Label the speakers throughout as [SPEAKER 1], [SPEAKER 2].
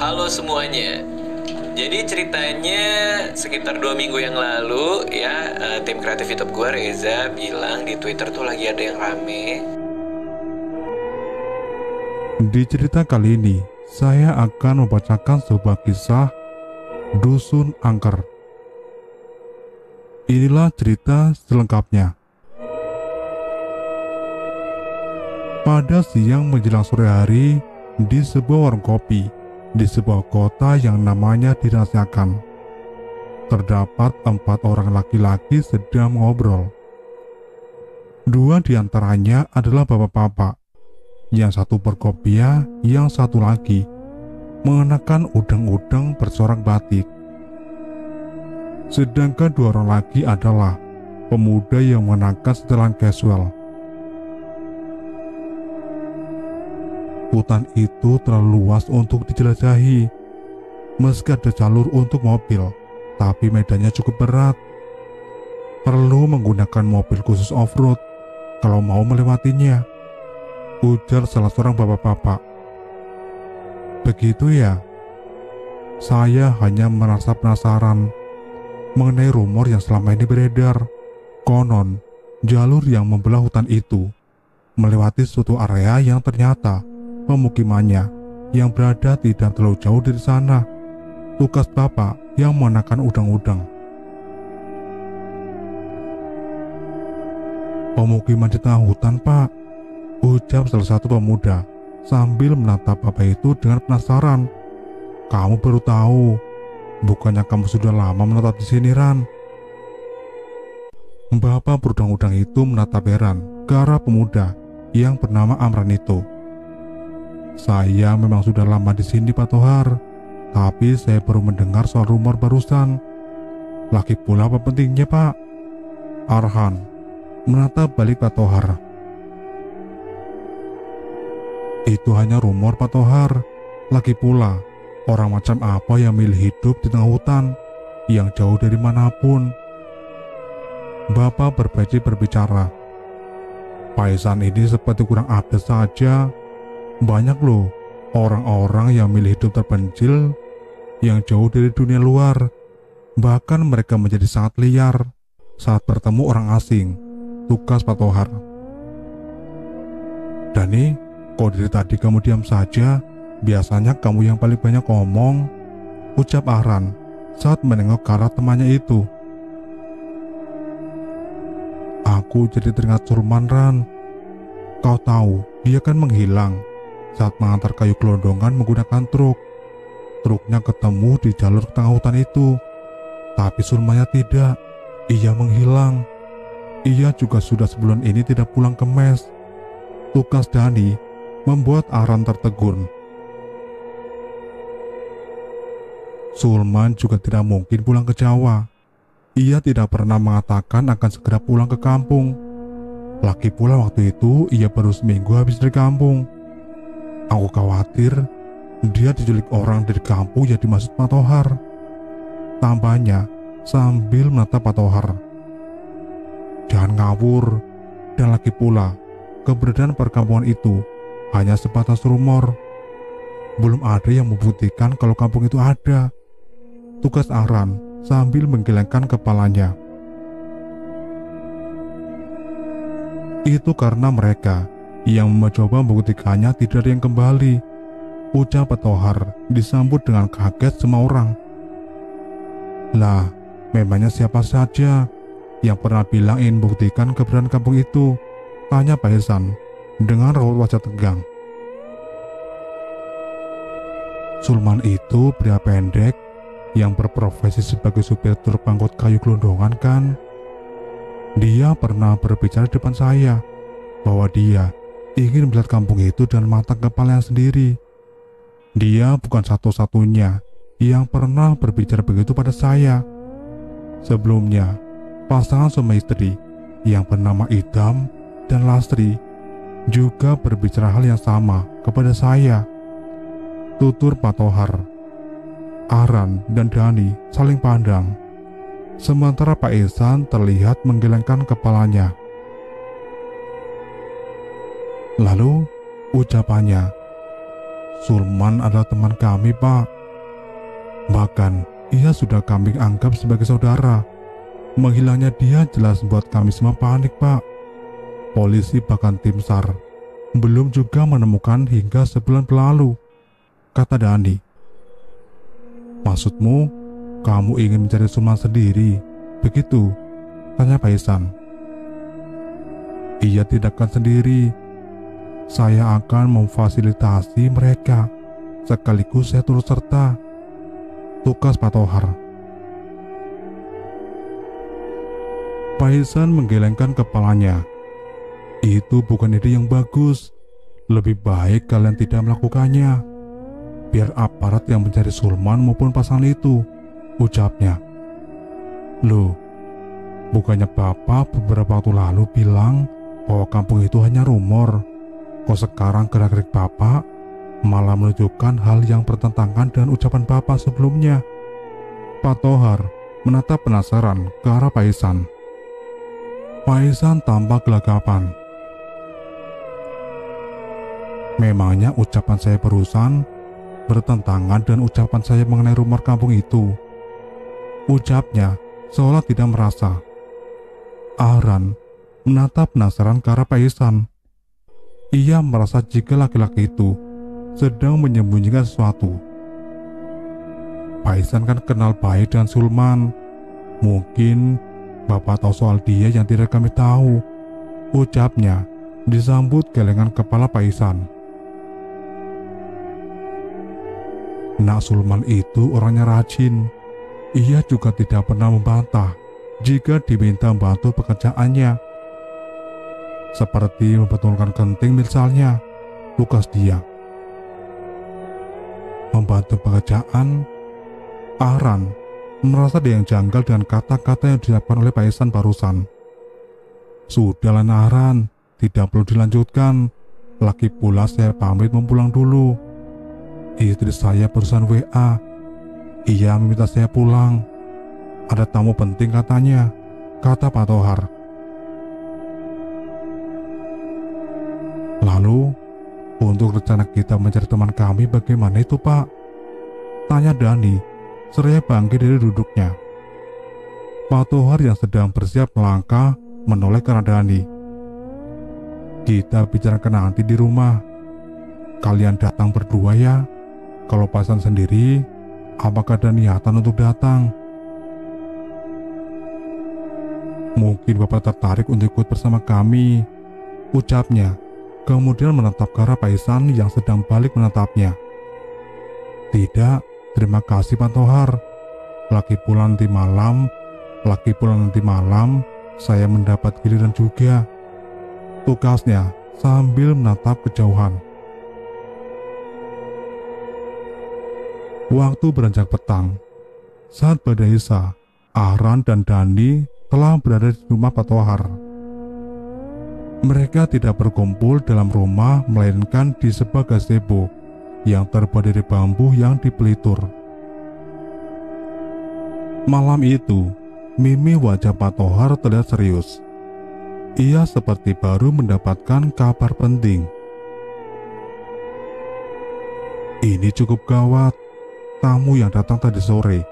[SPEAKER 1] Halo semuanya. Jadi ceritanya sekitar dua minggu yang lalu ya eh, tim kreatif YouTube gue Reza bilang di Twitter tuh lagi ada yang rame.
[SPEAKER 2] Di cerita kali ini, saya akan membacakan sebuah kisah Dusun Angker. Inilah cerita selengkapnya. Pada siang menjelang sore hari, di sebuah warung kopi, di sebuah kota yang namanya dirahasiakan. Terdapat empat orang laki-laki sedang mengobrol. Dua di antaranya adalah bapak-bapak. Yang satu berkopiah, yang satu lagi mengenakan udang-udang bercorak batik. Sedangkan dua orang lagi adalah pemuda yang mengenakan setelan casual. Hutan itu terlalu luas untuk dijelajahi. Meski ada jalur untuk mobil, tapi medannya cukup berat. Perlu menggunakan mobil khusus off-road kalau mau melewatinya. Ujar salah seorang bapak-bapak. Begitu ya? Saya hanya merasa penasaran mengenai rumor yang selama ini beredar. Konon, jalur yang membelah hutan itu melewati suatu area yang ternyata pemukimannya yang berada tidak terlalu jauh dari sana. Tugas bapak yang mengenakan udang-udang. Pemukiman di tengah hutan, Pak. Ucap salah satu pemuda sambil menatap bapak itu dengan penasaran. Kamu baru tahu, bukannya kamu sudah lama menetap di sini, Ran? Bapak berudang-udang itu menatap heran ke arah pemuda yang bernama Amran itu. Saya memang sudah lama di sini Pak Tohar, tapi saya baru mendengar soal rumor barusan. Lagi pula apa pentingnya Pak? Arhan menatap balik Pak Tohar. Itu hanya rumor Pak Tohar. Lagi pula, orang macam apa yang milih hidup di tengah hutan yang jauh dari mana pun? Bapak berbeci berbicara. Paisan ini seperti kurang update saja banyak loh orang-orang yang milih hidup terpencil, yang jauh dari dunia luar. Bahkan mereka menjadi sangat liar saat bertemu orang asing. Tugas Pak Tohar. Dani, kok dari tadi kamu diam saja? Biasanya kamu yang paling banyak ngomong. Ucap Aran saat menengok ke temannya itu. Aku jadi teringat Surman. Kau tahu, dia kan menghilang saat mengantar kayu gelondongan menggunakan truk. Truknya ketemu di jalur tengah hutan itu, tapi Sulmanya tidak. Ia menghilang. Ia juga sudah sebulan ini tidak pulang ke mes. Tugas Dani membuat Aran tertegun. Sulman juga tidak mungkin pulang ke Jawa. Ia tidak pernah mengatakan akan segera pulang ke kampung. Lagi pula waktu itu ia baru seminggu habis dari kampung. Aku khawatir dia diculik orang dari kampung yang dimaksud Pak Tohar. Tambahnya sambil menatap Pak Tohar. Jangan ngawur, dan lagi pula keberadaan perkampungan itu hanya sebatas rumor. Belum ada yang membuktikan kalau kampung itu ada. Tugas Aran sambil menggelengkan kepalanya. Itu karena mereka yang mencoba membuktikannya tidak ada yang kembali. Ucap Tohar disambut dengan kaget semua orang. Lah, memangnya siapa saja yang pernah bilang ingin buktikan keberadaan kampung itu? Tanya Pak Ihsan dengan raut wajah tegang. Sulman itu pria pendek yang berprofesi sebagai supir truk pangkut kayu gelondongan kan? Dia pernah berbicara di depan saya bahwa dia ingin melihat kampung itu dengan mata kepala sendiri. Dia bukan satu-satunya yang pernah berbicara begitu pada saya. Sebelumnya, pasangan suami istri yang bernama Idam dan Lastri juga berbicara hal yang sama kepada saya. Tutur Pak Tohar, Aran dan Dani saling pandang. Sementara Pak Ihsan terlihat menggelengkan kepalanya. Lalu ucapannya, Sulman adalah teman kami, Pak. Bahkan, ia sudah kami anggap sebagai saudara. Menghilangnya dia jelas membuat kami semua panik, Pak. Polisi bahkan tim SAR belum juga menemukan hingga sebulan berlalu, kata Dani. Maksudmu, kamu ingin mencari Sulman sendiri, begitu? Tanya Paisan. Ia tidak akan sendiri. Saya akan memfasilitasi mereka. Sekaligus saya turut serta. Tugas Pak Tohar. Paisan menggelengkan kepalanya. Itu bukan ide yang bagus. Lebih baik kalian tidak melakukannya. Biar aparat yang mencari Sulman maupun pasangan itu, ucapnya. Loh, bukannya Bapak beberapa waktu lalu bilang bahwa kampung itu hanya rumor. Kok sekarang gerak-gerik Bapak malah menunjukkan hal yang bertentangan dengan ucapan Bapak sebelumnya. Pak Tohar menatap penasaran ke arah Paisan. Paisan tampak gelagapan. Memangnya ucapan saya barusan bertentangan dengan ucapan saya mengenai rumor kampung itu. Ucapnya seolah tidak merasa. Aran menatap penasaran ke arah Paisan. Ia merasa jika laki-laki itu sedang menyembunyikan sesuatu. Paisan kan kenal baik dengan Sulman. Mungkin Bapak tahu soal dia yang tidak kami tahu. Ucapnya disambut gelengan kepala Paisan. Nak Sulman itu orangnya rajin. Ia juga tidak pernah membantah jika diminta membantu pekerjaannya. Seperti membetulkan kenting misalnya, tugas dia. Membantu pekerjaan, Aran merasa ada yang janggal dengan kata-kata yang disiapkan oleh Pak Isan barusan. Sudahlah Aran, tidak perlu dilanjutkan. Lagi pula saya pamit mempulang dulu. Istri saya perusahaan WA. Ia meminta saya pulang. Ada tamu penting katanya, kata Pak Tohar. Lalu, untuk rencana kita mencari teman kami bagaimana itu pak? Tanya Dani, seraya bangkit dari duduknya. Pak Tohar yang sedang bersiap melangkah menoleh arah Dani. Kita bicarakan nanti di rumah. Kalian datang berdua ya. Kalau pasan sendiri, apakah ada niatan untuk datang? Mungkin Bapak tertarik untuk ikut bersama kami, ucapnya, kemudian menatap ke arah Paisan yang sedang balik menatapnya. Tidak, terima kasih Pak Tohar. Lagi pula nanti malam, lagi pula nanti malam, saya mendapat giliran juga. Tugasnya sambil menatap kejauhan. Waktu beranjak petang, saat badai Isa, Aran dan Dani telah berada di rumah Pak Tohar. Mereka tidak berkumpul dalam rumah melainkan di sebuah gazebo yang terbuat dari bambu yang dipelitur. Malam itu, Mimi wajah Pak Tohar terlihat serius. Ia seperti baru mendapatkan kabar penting. Ini cukup gawat tamu yang datang tadi sore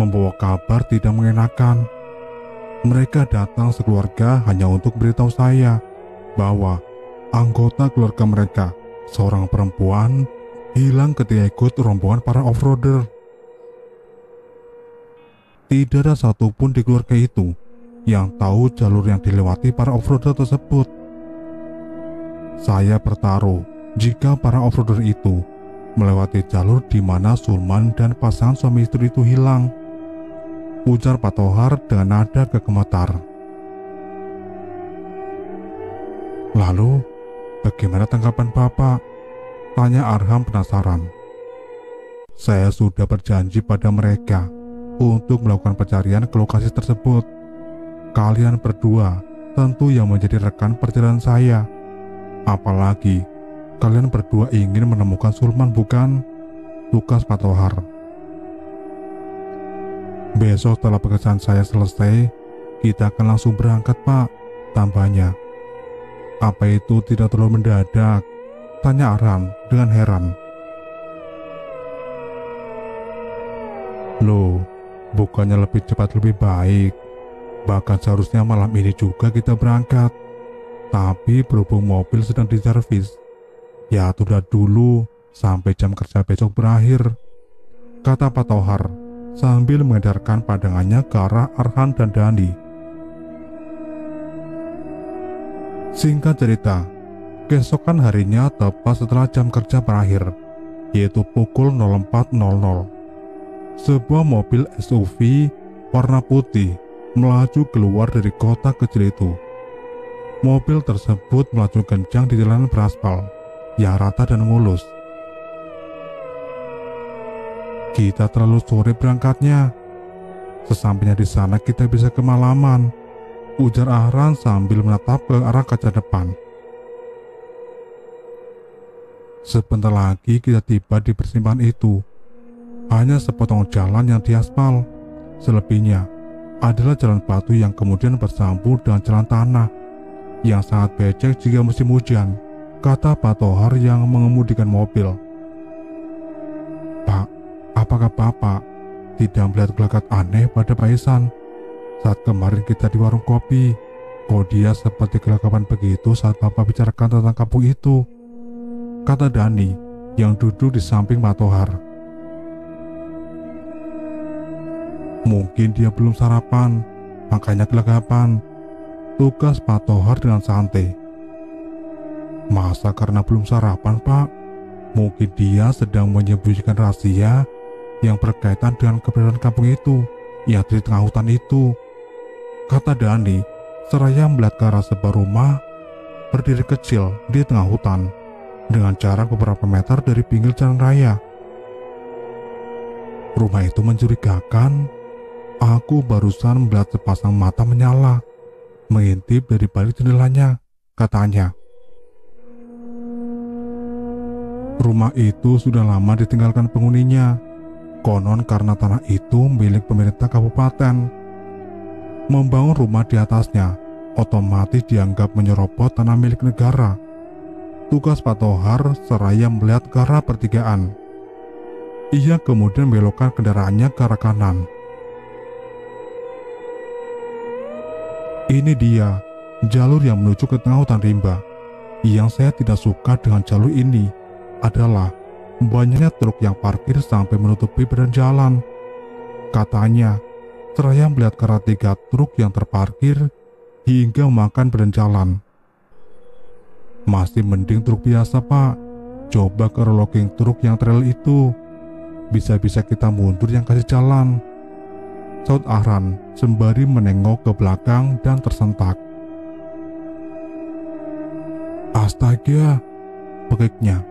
[SPEAKER 2] membawa kabar tidak mengenakan. Mereka datang sekeluarga hanya untuk beritahu saya bahwa anggota keluarga mereka, seorang perempuan, hilang ketika ikut rombongan para off-roader. Tidak ada satupun di keluarga itu yang tahu jalur yang dilewati para off-roader tersebut. Saya bertaruh jika para off-roader itu melewati jalur di mana Sulman dan pasangan suami istri itu hilang. Ujar Pak Tohar dengan nada kegemetar. Lalu, bagaimana tanggapan Bapak? Tanya Arham penasaran. Saya sudah berjanji pada mereka untuk melakukan pencarian ke lokasi tersebut. Kalian berdua tentu yang menjadi rekan perjalanan saya. Apalagi Kalian berdua ingin menemukan Sulman bukan? Lukas Patohar. Besok setelah pekerjaan saya selesai, kita akan langsung berangkat pak, tambahnya. Apa itu tidak terlalu mendadak? Tanya Aram dengan heran. Loh, bukannya lebih cepat lebih baik. Bahkan seharusnya malam ini juga kita berangkat. Tapi berhubung mobil sedang di servis, ya tunda dulu sampai jam kerja besok berakhir. Kata Pak Tohar sambil mengedarkan pandangannya ke arah Arhan dan Dani. Singkat cerita, keesokan harinya tepat setelah jam kerja berakhir, yaitu pukul 04.00. Sebuah mobil SUV warna putih melaju keluar dari kota kecil itu. Mobil tersebut melaju kencang di jalan beraspal yang rata dan mulus. Kita terlalu sore berangkatnya. Sesampainya di sana kita bisa kemalaman ujar Ahran sambil menatap ke arah kaca depan. Sebentar lagi kita tiba di persimpangan itu. Hanya sepotong jalan yang diaspal. Selebihnya adalah jalan batu yang kemudian bersambung dengan jalan tanah yang sangat becek jika musim hujan, kata Pak Tohar yang mengemudikan mobil. Pak, apakah Bapak tidak melihat gelagat aneh pada Pak Isan? Saat kemarin kita di warung kopi, kok dia seperti gelagapan begitu saat Bapak bicarakan tentang kampung itu? Kata Dani yang duduk di samping Matohar. Mungkin dia belum sarapan, makanya gelagapan. Tugas Pak Tohar dengan santai. Masa karena belum sarapan, Pak? Mungkin dia sedang menyembunyikan rahasia yang berkaitan dengan keberadaan kampung itu, yang di tengah hutan itu kata Dani seraya melihat ke arah sebuah rumah berdiri kecil di tengah hutan dengan jarak beberapa meter dari pinggir jalan raya. Rumah itu mencurigakan. Aku barusan melihat sepasang mata menyala, mengintip dari balik jendelanya, katanya. Rumah itu sudah lama ditinggalkan penghuninya. Konon karena tanah itu milik pemerintah kabupaten membangun rumah di atasnya otomatis dianggap menyerobot tanah milik negara. Tugas Pak Tohar seraya melihat ke arah pertigaan. Ia kemudian belokkan kendaraannya ke arah kanan. Ini dia, jalur yang menuju ke tengah hutan rimba. Yang saya tidak suka dengan jalur ini adalah banyaknya truk yang parkir sampai menutupi badan jalan. Katanya, seraya melihat ke arah tiga truk yang terparkir hingga makan badan jalan. Masih mending truk biasa pak, coba ke rolling truk yang trail itu. Bisa-bisa kita mundur yang kasih jalan. Saud Ahran sembari menengok ke belakang dan tersentak. Astaga, pekiknya.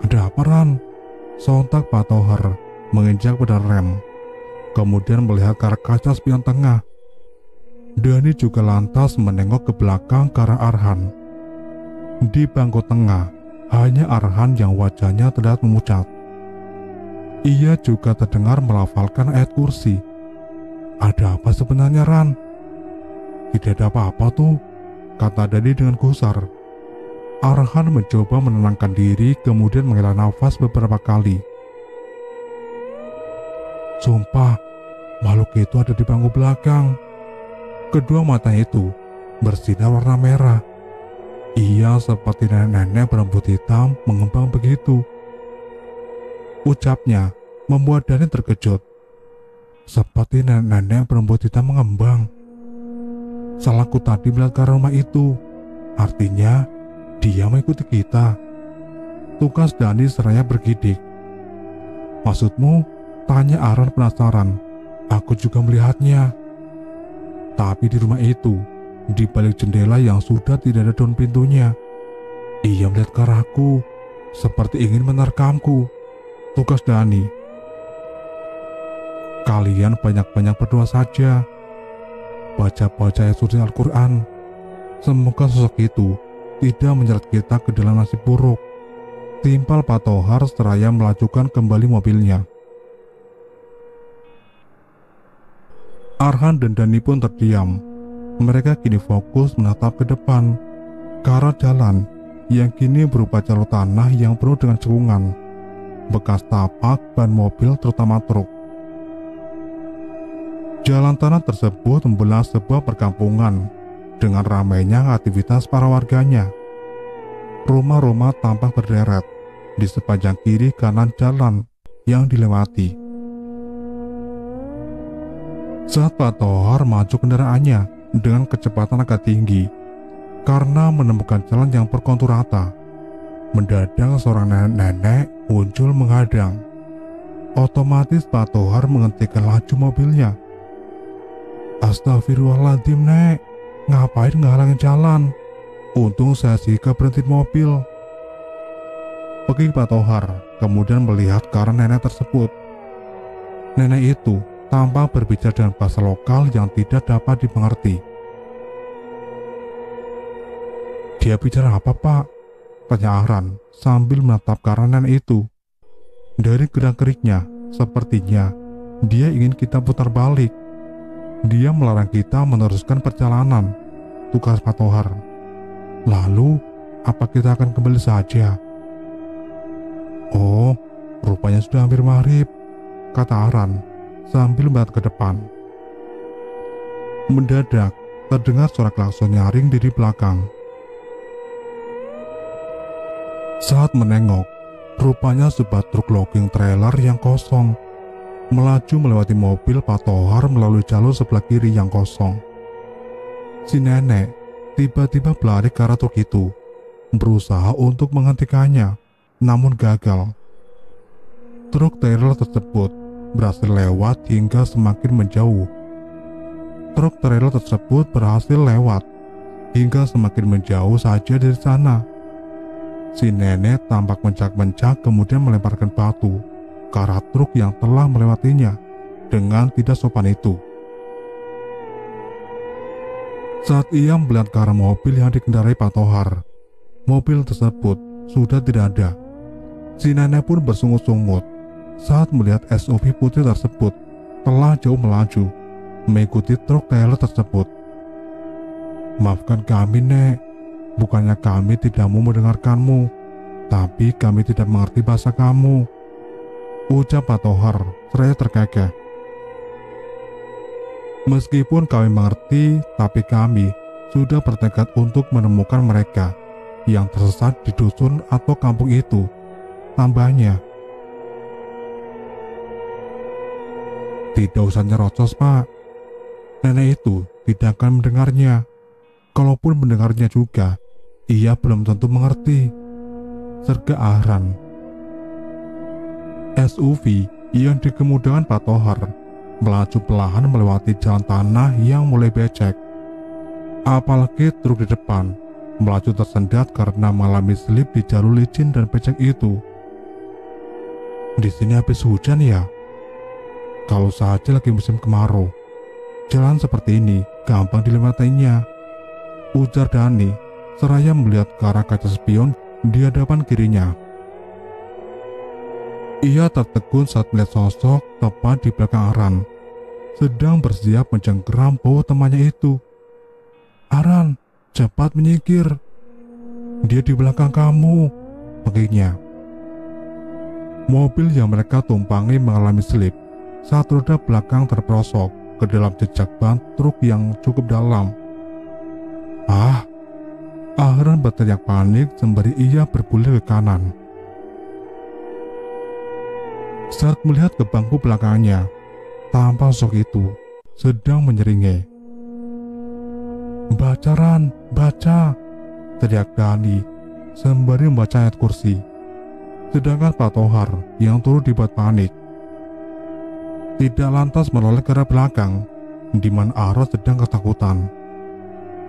[SPEAKER 2] Ada apa Ran? Sontak Pak Tohar menginjak pedal rem kemudian melihat ke arah kaca spion tengah. Dani juga lantas menengok ke belakang ke arah Arhan. Di bangku tengah, hanya Arhan yang wajahnya terlihat memucat. Ia juga terdengar melafalkan ayat kursi. Ada apa sebenarnya Ran? Tidak ada apa-apa tuh, kata Dani dengan gusar. Arhan mencoba menenangkan diri kemudian menghela nafas beberapa kali. Sumpah, makhluk itu ada di bangku belakang. Kedua mata itu bersinar warna merah. Ia seperti nenek-nenek berambut hitam mengembang begitu. Ucapnya membuat Dani terkejut. Seperti nenek-nenek berambut hitam mengembang. Salahku tadi ke rumah itu. Artinya, dia mengikuti kita. Tugas Dani seraya bergidik. Maksudmu, Tanya Aaron penasaran. Aku juga melihatnya. Tapi di rumah itu, di balik jendela yang sudah tidak ada daun pintunya, ia melihat ke arahku, seperti ingin menerkamku. Tugas Dani. Kalian banyak-banyak berdoa saja. Baca-baca ayat suci Al-Quran. Semoga sosok itu tidak menyeret kita ke dalam nasib buruk. Timpal Patohar seraya melajukan kembali mobilnya. Arhan dan Dani pun terdiam. Mereka kini fokus menatap ke depan, ke arah jalan yang kini berupa jalur tanah yang penuh dengan cekungan, bekas tapak ban mobil terutama truk. Jalan tanah tersebut membelah sebuah perkampungan dengan ramainya aktivitas para warganya. Rumah-rumah tampak berderet di sepanjang kiri kanan jalan yang dilewati. Saat Pak Tohar maju kendaraannya dengan kecepatan agak tinggi karena menemukan jalan yang berkontur rata, mendadak seorang nenek-nenek muncul menghadang. Otomatis Pak Tohar menghentikan laju mobilnya. Astagfirullahaladzim, Nek. Ngapain ngehalangin jalan? Untung saya sika berhenti mobil. Pergi Pak Tohar kemudian melihat arah nenek tersebut. Nenek itu tampak berbicara dengan bahasa lokal yang tidak dapat dimengerti. Dia bicara apa pak? Tanya Ahran sambil menatap nenek itu. Dari gerak-geriknya, sepertinya dia ingin kita putar balik. Dia melarang kita meneruskan perjalanan. Tugas Pak Tohar. Lalu, apa kita akan kembali saja? Oh, rupanya sudah hampir maghrib, kata Aran sambil melihat ke depan. Mendadak, terdengar suara klakson nyaring dari belakang. Saat menengok, rupanya sebuah truk logging trailer yang kosong melaju melewati mobil patohar melalui jalur sebelah kiri yang kosong. Si nenek tiba-tiba berlari ke arah truk itu, berusaha untuk menghentikannya namun gagal. Truk trailer tersebut berhasil lewat hingga semakin menjauh. Truk trailer tersebut berhasil lewat hingga semakin menjauh saja dari sana. Si nenek tampak mencak-mencak kemudian melemparkan batu ke arah truk yang telah melewatinya dengan tidak sopan itu. Saat ia melihat ke arah mobil yang dikendarai Pak Tohar, mobil tersebut sudah tidak ada. Si nenek pun bersungut-sungut saat melihat SUV putih tersebut telah jauh melaju mengikuti truk trailer tersebut. Maafkan kami, Nek. Bukannya kami tidak mau mendengarkanmu, tapi kami tidak mengerti bahasa kamu. Ucap Pak Tohar seraya terkekeh. Meskipun kami mengerti, tapi kami sudah bertekad untuk menemukan mereka yang tersesat di dusun atau kampung itu Tambahnya, tidak usah nyerocos pak. Nenek itu tidak akan mendengarnya. Kalaupun mendengarnya juga, ia belum tentu mengerti. Serga Ahran. SUV yang dikemudakan Pak Tohar melaju perlahan melewati jalan tanah yang mulai becek. Apalagi truk di depan melaju tersendat karena mengalami slip di jalur licin dan becek itu. Di sini habis hujan ya? Kalau saja lagi musim kemarau, jalan seperti ini gampang dilewatinya. Ujar Dani seraya melihat ke arah kaca spion di hadapan kirinya. Ia tertegun saat melihat sosok tepat di belakang Aran, sedang bersiap mencengkeram bau temannya itu. Aran, cepat menyingkir. Dia di belakang kamu, begini. Mobil yang mereka tumpangi mengalami slip saat roda belakang terperosok ke dalam jejak ban truk yang cukup dalam. Ah, Ahran berteriak panik sembari ia bergulir ke kanan. Saat melihat ke bangku belakangnya, tampak sosok itu sedang menyeringai. Bacaran, baca, teriak Dani sembari membaca ayat kursi. Sedangkan Pak Tohar yang turut dibuat panik. Tidak lantas menoleh ke arah belakang, di mana Aros sedang ketakutan.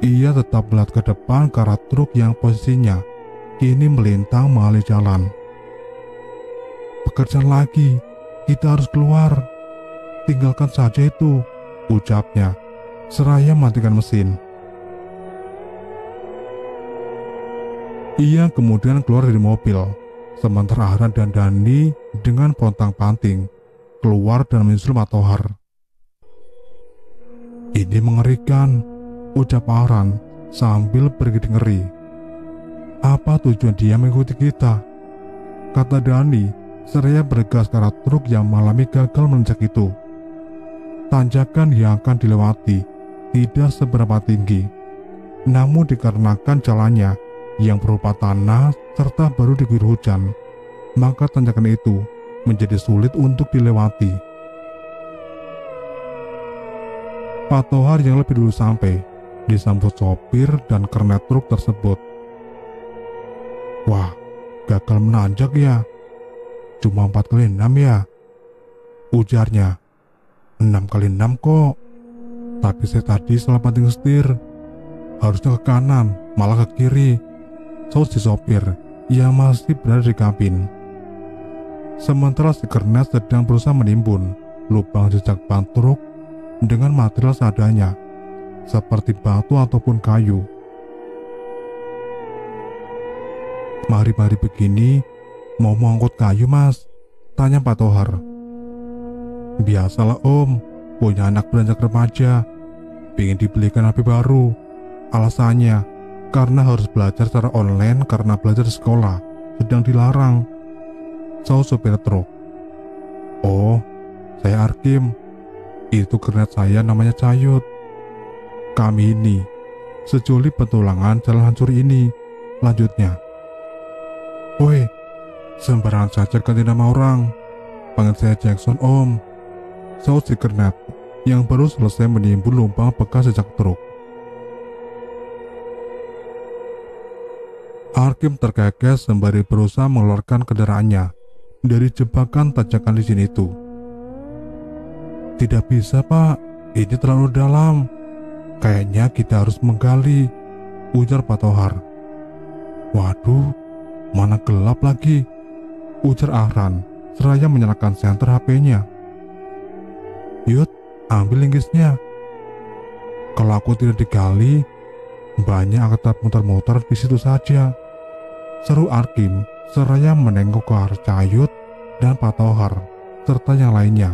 [SPEAKER 2] Ia tetap melihat ke depan ke arah truk yang posisinya kini melintang mengalih jalan. Pekerjaan lagi, kita harus keluar. Tinggalkan saja itu, ucapnya, seraya matikan mesin. Ia kemudian keluar dari mobil sementara Ahran dan Dani dengan pontang-panting keluar dan menyusul Matohar. Ini mengerikan, ucap Ahran sambil pergi ngeri. Apa tujuan dia mengikuti kita? Kata Dani, seraya bergegas ke truk yang mengalami gagal menanjak itu. tanjakan yang akan dilewati tidak seberapa tinggi. Namun dikarenakan jalannya yang berupa tanah serta baru diguyur hujan, maka tanjakan itu menjadi sulit untuk dilewati. Pak Tohar yang lebih dulu sampai disambut sopir dan kernet truk tersebut. Wah, gagal menanjak ya. Cuma 4 kali 6 ya. Ujarnya. 6 kali 6 kok. Tapi saya tadi salah banting setir. Harusnya ke kanan, malah ke kiri. Saut si sopir yang masih berada di kabin. Sementara si kernet sedang berusaha menimbun lubang jejak ban truk dengan material seadanya, seperti batu ataupun kayu. Mari-mari begini, mau mengangkut kayu mas? Tanya Pak Tohar. Biasalah om, punya anak beranjak remaja, ingin dibelikan HP baru. Alasannya, karena harus belajar secara online karena belajar di sekolah, sedang dilarang. Saud sopir truk. Oh, saya Arkim. Itu kernet saya namanya Cayut. Kami ini, sejoli petulangan jalan hancur ini. Lanjutnya, Woi, sembarangan saja ganti nama orang. Panggil saya Jackson om. Saud si kernet yang baru selesai menimbun lubang bekas sejak truk. Arkim terkekeh sembari berusaha mengeluarkan kendaraannya dari jebakan tanjakan licin itu. Tidak bisa pak, ini terlalu dalam. Kayaknya kita harus menggali, ujar Pak Tohar. Waduh, Mana gelap lagi? Ujar Ahran seraya menyalakan senter HP-nya. Yud, ambil linggisnya. Kalau aku tidak digali, banyak akan tetap muter-muter di situ saja. Seru Arkim seraya menengok ke arah Cayut dan Patohar serta yang lainnya.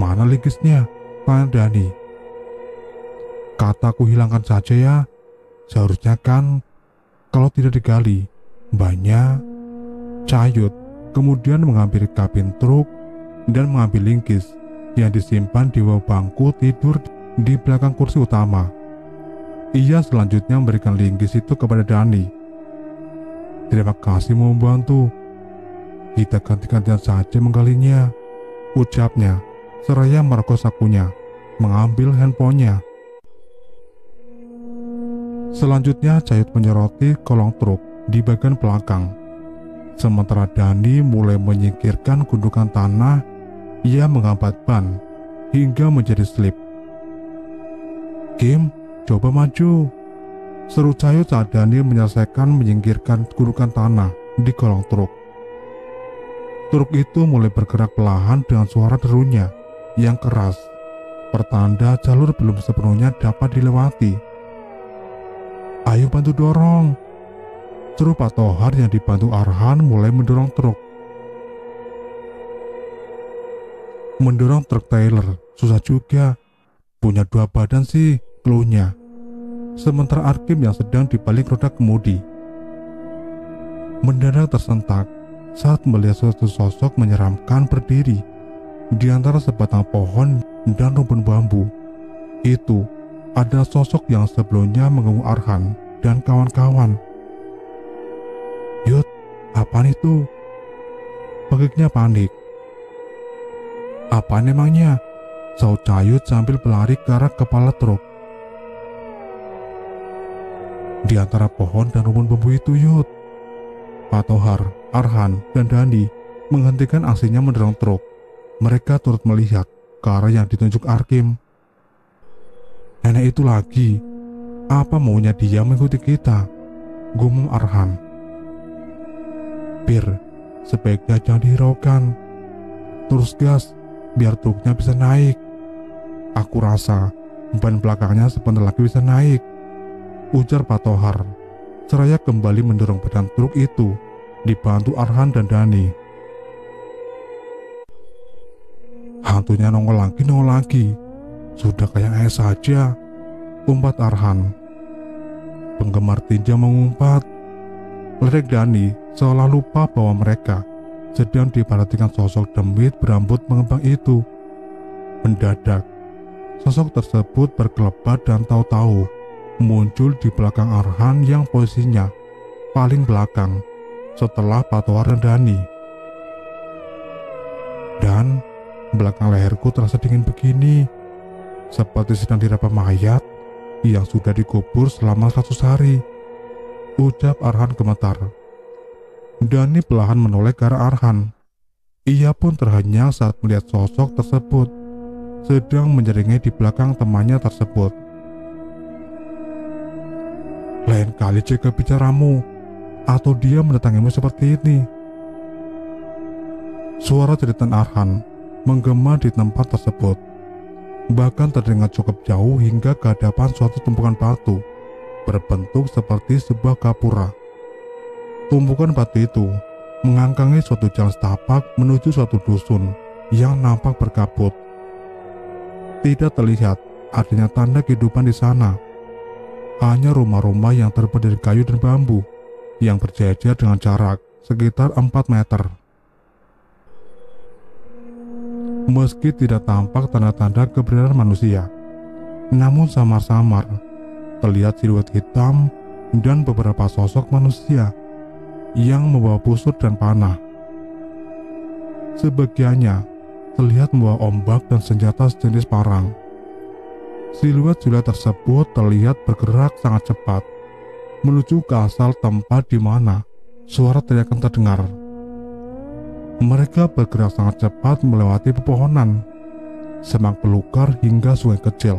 [SPEAKER 2] Mana linggisnya? Tanya Dani. Kataku hilangkan saja ya, Seharusnya kan kalau tidak digali, banyak Cayut kemudian mengambil kabin truk dan mengambil lingkis yang disimpan di bawah bangku tidur di belakang kursi utama. Ia selanjutnya memberikan lingkis itu kepada Dani. Terima kasih mau membantu. Kita ganti-gantian saja menggalinya. Ucapnya, seraya merogoh sakunya, mengambil handphonenya. Selanjutnya Cayut menyoroti kolong truk di bagian belakang. Sementara Dani mulai menyingkirkan gundukan tanah, ia menghambat ban hingga menjadi slip. Kim, coba maju. Seru Cayut saat Dani menyelesaikan menyingkirkan gundukan tanah di kolong truk. Truk itu mulai bergerak perlahan dengan suara derunya yang keras, pertanda jalur belum sepenuhnya dapat dilewati. Ayo bantu dorong. Seru Pak Tohar yang dibantu Arhan mulai mendorong truk. Mendorong truk Taylor susah juga. Punya dua badan sih, keluhnya. Sementara Arkim yang sedang dibalik roda kemudi. Mendadak tersentak saat melihat suatu sosok menyeramkan berdiri di antara sebatang pohon dan rumpun bambu. Itu ada sosok yang sebelumnya mengganggu Arhan dan kawan-kawan. Yud, apa itu? Pegiknya panik. Apa emangnya? Saud Cayut sambil berlari ke arah kepala truk. Di antara pohon dan rumpun bambu. Pak Tohar, Arhan, dan Dandi menghentikan aksinya mendorong truk. Mereka turut melihat ke arah yang ditunjuk Arkim. Nenek itu lagi. Apa maunya dia mengikuti kita? Gumum Arhan. Pir, sebaiknya jangan dihiraukan. Terus gas, biar truknya bisa naik. Aku rasa ban belakangnya sebentar lagi bisa naik. Ujar Pak Tohar. Seraya kembali mendorong badan truk itu, dibantu Arhan dan Dani. Hantunya nongol lagi, nongol lagi. Sudah kayak ayah saja, umpat Arhan. Penggemar tinja mengumpat. Ledek Dani seolah lupa bahwa mereka sedang diperhatikan sosok demit berambut mengembang itu. Mendadak, sosok tersebut berkelebat dan tahu-tahu muncul di belakang Arhan yang posisinya paling belakang setelah Patoar dan Dani. Dan belakang leherku terasa dingin begini, seperti sedang diraba mayat yang sudah dikubur selama 100 hari. Ucap Arhan gemetar. Dani perlahan menoleh ke arah Arhan. Ia pun terhenyang saat melihat sosok tersebut sedang menjeringai di belakang temannya tersebut. Lain kali jaga bicaramu, atau dia mendatangimu seperti ini. Suara jeritan Arhan menggema di tempat tersebut. Bahkan terdengar cukup jauh hingga ke hadapan suatu tumpukan batu berbentuk seperti sebuah gapura. Tumpukan batu itu mengangkangi suatu jalan setapak menuju suatu dusun yang nampak berkabut tidak terlihat adanya tanda kehidupan di sana. Hanya rumah-rumah yang terbuat dari kayu dan bambu yang berjajar dengan jarak sekitar 4 meter. Meski tidak tampak tanda-tanda keberadaan manusia, namun samar-samar terlihat siluet hitam dan beberapa sosok manusia yang membawa busur dan panah. Sebagiannya terlihat membawa ombak dan senjata sejenis parang. Siluet-siluet tersebut terlihat bergerak sangat cepat menuju ke asal tempat di mana suara teriakan terdengar. Mereka bergerak sangat cepat melewati pepohonan, semak belukar hingga sungai kecil.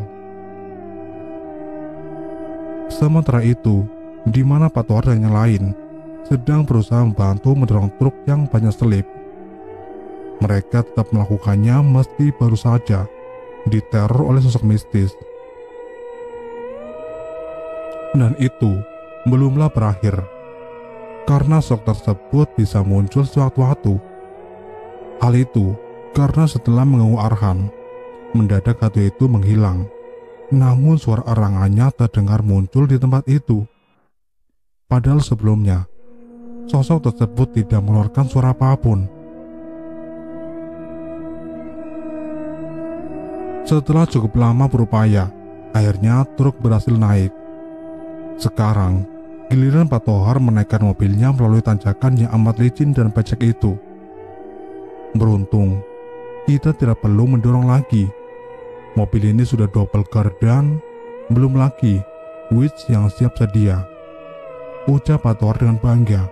[SPEAKER 2] Sementara itu, di mana Pak dan yang lain sedang berusaha membantu mendorong truk yang banyak selip mereka tetap melakukannya meski baru saja diteror oleh sosok mistis. Dan itu belumlah berakhir, karena sosok tersebut bisa muncul sewaktu-waktu. Hal itu karena setelah mengganggu Arhan, mendadak hantu itu menghilang. Namun suara erangannya terdengar muncul di tempat itu. Padahal sebelumnya, sosok tersebut tidak mengeluarkan suara apa pun. Setelah cukup lama berupaya, akhirnya truk berhasil naik. Sekarang, giliran Pak Tohar menaikkan mobilnya melalui tanjakan yang amat licin dan becek itu. Beruntung, kita tidak perlu mendorong lagi. Mobil ini sudah double gardan, belum lagi witch yang siap sedia. Ucap Pak Tohar dengan bangga.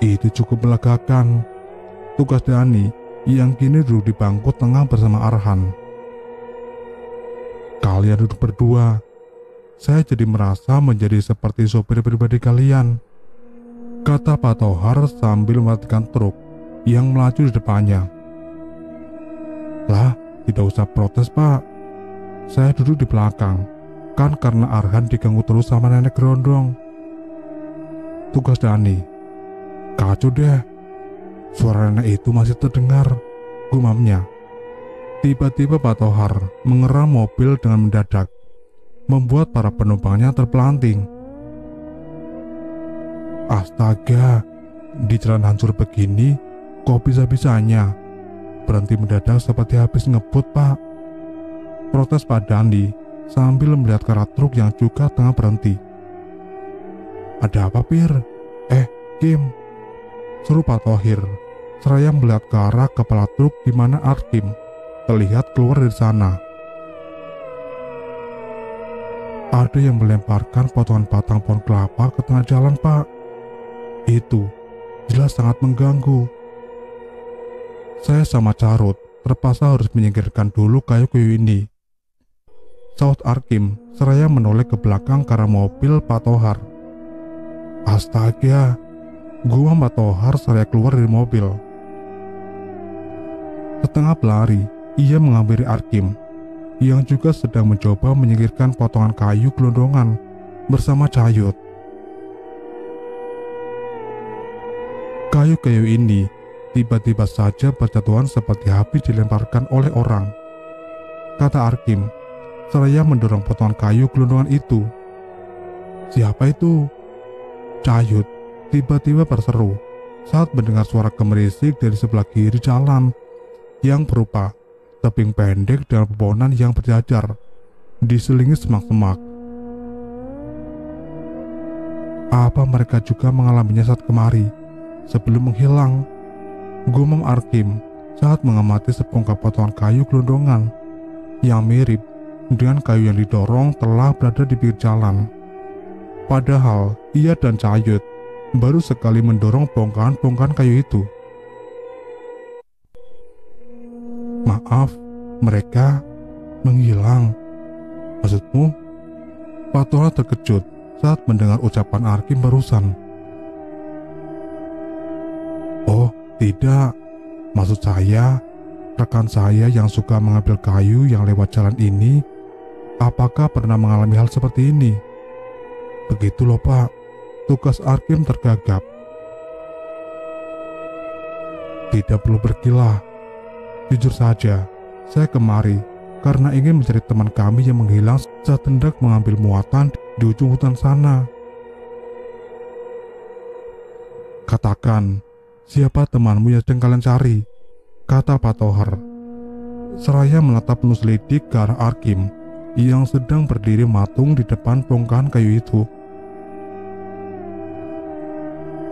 [SPEAKER 2] Itu cukup melegakan. Tugas Dani yang kini duduk di bangku tengah bersama Arhan Kalian duduk berdua. Saya jadi merasa menjadi seperti sopir pribadi kalian. Kata Pak Tohar sambil mematikan truk yang melaju di depannya. Lah, tidak usah protes pak. Saya duduk di belakang. Kan karena Arhan diganggu terus sama nenek gerondong. Tugas Dani. Kacau deh. Suara nenek itu masih terdengar. Gumamnya. Tiba-tiba Pak Tohar mengeram mobil dengan mendadak, membuat para penumpangnya terpelanting. Astaga, di jalan hancur begini, kok bisa-bisanya berhenti mendadak seperti habis ngebut, Pak. Protes Pak Dandi sambil melihat ke arah truk yang juga tengah berhenti. Ada apa, Pir? Eh, Kim. Seru Pak Tohir, seraya melihat ke arah kepala truk di mana Arkim terlihat keluar dari sana. Ada yang melemparkan potongan batang pohon kelapa ke tengah jalan, Pak. Itu jelas sangat mengganggu. Saya sama Carut terpaksa harus menyingkirkan dulu kayu-kayu ini. Saud Arkim seraya menoleh ke belakang karena mobil Pak Tohar. Astaga, gua Pak Tohar seraya keluar dari mobil. Setengah pelari, ia menghampiri Arkim yang juga sedang mencoba menyingkirkan potongan kayu gelondongan bersama Cayut. Kayu-kayu ini tiba-tiba saja berjatuhan seperti habis dilemparkan oleh orang. Kata Arkim, seraya mendorong potongan kayu gelondongan itu. Siapa itu? Cayut tiba-tiba berseru saat mendengar suara gemerisik dari sebelah kiri jalan yang berupa tebing pendek dengan pepohonan yang berjajar diselingi semak-semak. Apa mereka juga mengalaminya saat kemari sebelum menghilang? Gumam Arkim saat mengamati sepongkap potongan kayu gelondongan yang mirip dengan kayu yang didorong telah berada di pinggir jalan. Padahal ia dan Cayut baru sekali mendorong bongkahan-bongkahan kayu itu. Maaf, mereka menghilang. Maksudmu? Patola terkejut saat mendengar ucapan Arkim barusan. Oh, tidak. Maksud saya, rekan saya yang suka mengambil kayu yang lewat jalan ini, apakah pernah mengalami hal seperti ini? Begitu loh pak, tugas Arkim tergagap. Tidak perlu berkilah. Jujur saja, saya kemari karena ingin mencari teman kami yang menghilang saat hendak mengambil muatan di ujung hutan sana. Katakan, siapa temanmu yang sedang kalian cari? Kata Pak Tohar. Seraya menatap penuh selidik ke arah Arkim yang sedang berdiri matung di depan bongkahan kayu itu.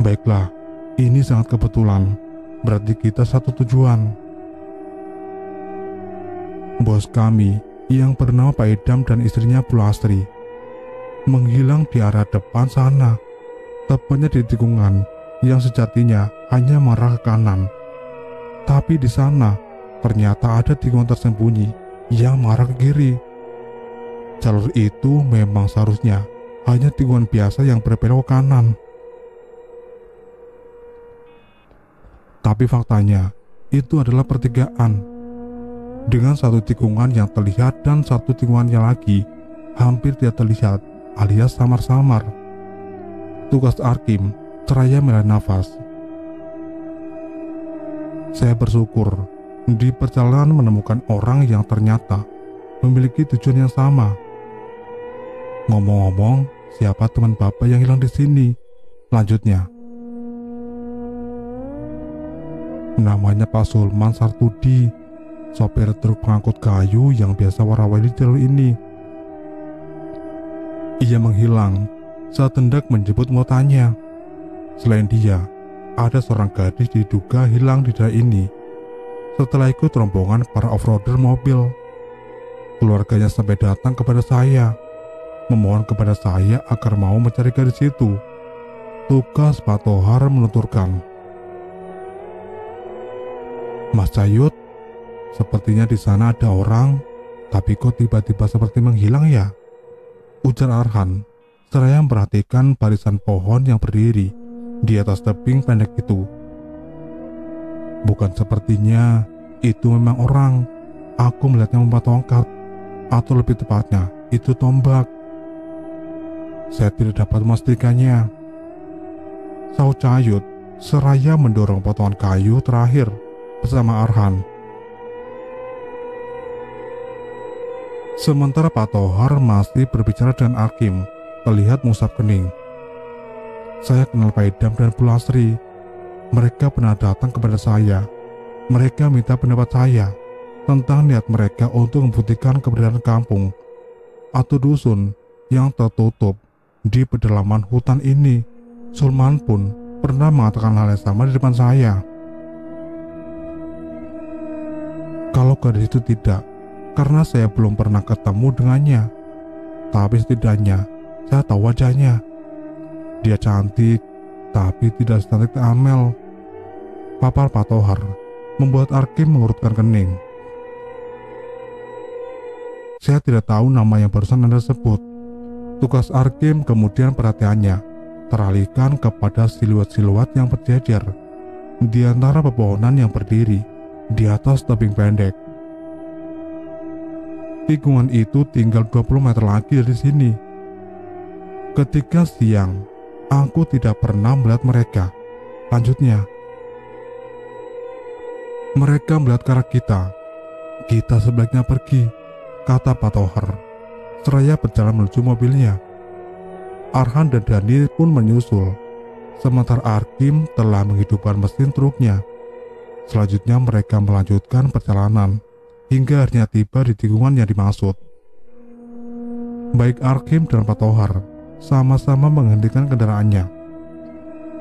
[SPEAKER 2] Baiklah, ini sangat kebetulan. Berarti kita satu tujuan. Bos kami yang bernama Pak Edam dan istrinya Bu Astri menghilang di arah depan sana, tepatnya di tikungan yang sejatinya hanya mengarah ke kanan. Tapi di sana ternyata ada tikungan tersembunyi yang mengarah ke kiri. Jalur itu memang seharusnya hanya tikungan biasa yang berbelok kanan. Tapi faktanya, itu adalah pertigaan. Dengan satu tikungan yang terlihat dan satu tikungan yang lagi hampir tidak terlihat alias samar-samar. Tugas Arkim seraya menahan nafas. Saya bersyukur di perjalanan menemukan orang yang ternyata memiliki tujuan yang sama. Ngomong-ngomong, siapa teman bapak yang hilang di sini? Lanjutnya, Namanya Pak Sulman Sartudi, sopir truk pengangkut kayu yang biasa warawali jalur ini. Ia menghilang saat hendak menjemput muatannya. Selain dia, ada seorang gadis diduga hilang di daerah ini. Setelah ikut rombongan para off-roader mobil, keluarganya sampai datang kepada saya, memohon kepada saya agar mau mencari gadis itu. Tugas Pak Tohar menuturkan, Mas Cayut, sepertinya di sana ada orang, tapi kok tiba-tiba seperti menghilang ya? Ujar Arhan, seraya memperhatikan barisan pohon yang berdiri di atas tebing pendek itu. Bukan sepertinya, itu memang orang. Aku melihatnya membawa tongkat, atau lebih tepatnya, itu tombak. Saya tidak dapat memastikannya. Sao Cayut seraya mendorong potongan kayu terakhir bersama Arhan. Sementara Pak Tohar masih berbicara dengan Akim, terlihat musab kening. Saya kenal Pak Idam dan Bu Lasri. Mereka pernah datang kepada saya. Mereka minta pendapat saya tentang niat mereka untuk membuktikan keberadaan kampung atau dusun yang tertutup di pedalaman hutan ini. Sulman pun pernah mengatakan hal yang sama di depan saya. Kalau gadis itu tidak, karena saya belum pernah ketemu dengannya. Tapi setidaknya saya tahu wajahnya. Dia cantik, tapi tidak secantik Amel. Papal Patohar membuat Arkim mengurutkan kening. Saya tidak tahu nama yang barusan Anda sebut. Tugas Arkim kemudian perhatiannya teralihkan kepada siluet-siluet yang berjejer di antara pepohonan yang berdiri di atas tebing pendek. Tikungan itu tinggal 20 meter lagi dari sini. Ketika siang, aku tidak pernah melihat mereka. Lanjutnya, mereka melihat ke arah kita. Kita sebaiknya pergi, kata Pak Toher. Seraya berjalan menuju mobilnya. Arhan dan Dani pun menyusul. sementara Arkim telah menghidupkan mesin truknya. Selanjutnya mereka melanjutkan perjalanan hingga akhirnya tiba di tikungan yang dimaksud. Baik Arkim dan Patohar sama-sama menghentikan kendaraannya.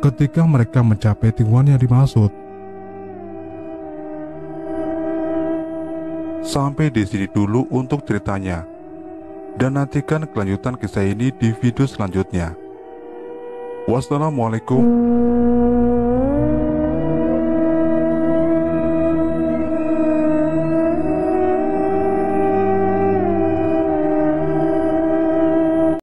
[SPEAKER 2] Ketika mereka mencapai tikungan yang dimaksud, Sampai di sini dulu untuk ceritanya. Dan nantikan kelanjutan kisah ini di video selanjutnya. Wassalamualaikum